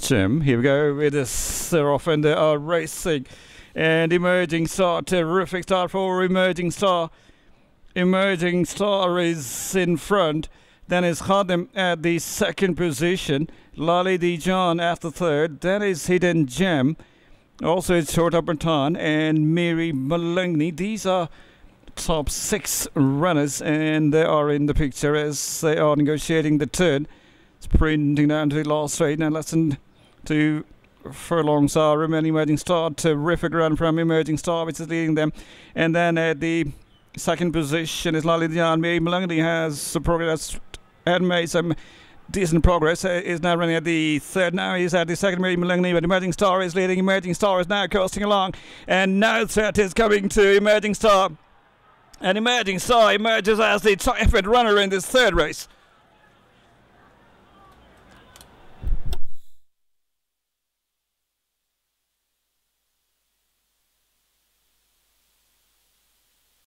Jim. Here we go with the Seraph and they are racing. And Emerging Star, terrific start for Emerging Star. Emerging Star is in front. Then is Khadim at the second position. Lali Dijon at the third. Then is Hidden Gem. Also, it's Short Upper Ton and Mary Maloney. These are top six runners, and they are in the picture as they are negotiating the turn. Sprinting down to the last straight. Now, listen two furlongs are remaining emerging star terrific run from emerging star which is leading them and then at the second position is Lali Mary Maloney has progress and made some decent progress. Uh, is now running at the third now. He's at the second Mary Maloney, but Emerging Star is leading. Emerging Star is now coasting along, and now threat is coming to Emerging Star. And Emerging Star emerges as the triumphant runner in this third race.